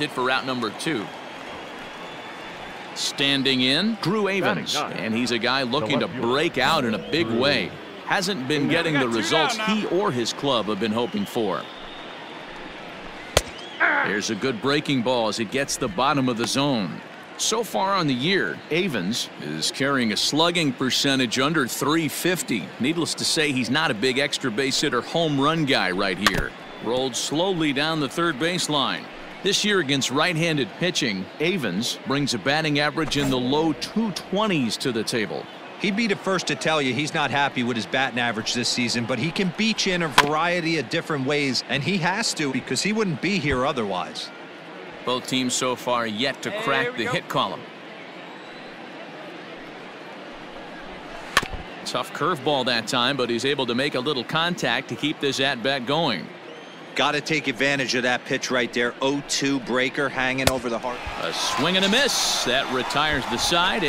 it for route number two. Standing in, Drew Avans, and he's a guy looking to break out in a big way. Hasn't been getting the results he or his club have been hoping for. There's a good breaking ball as it gets the bottom of the zone. So far on the year, Avans is carrying a slugging percentage under 350. Needless to say, he's not a big extra base hitter home run guy right here. Rolled slowly down the third baseline. This year against right-handed pitching, Avans brings a batting average in the low 220s to the table. He'd be the first to tell you he's not happy with his batting average this season, but he can beat you in a variety of different ways, and he has to because he wouldn't be here otherwise. Both teams so far yet to crack the go. hit column. Tough curveball that time, but he's able to make a little contact to keep this at-bat going. Got to take advantage of that pitch right there. 0-2 breaker hanging over the heart. A swing and a miss. That retires the side.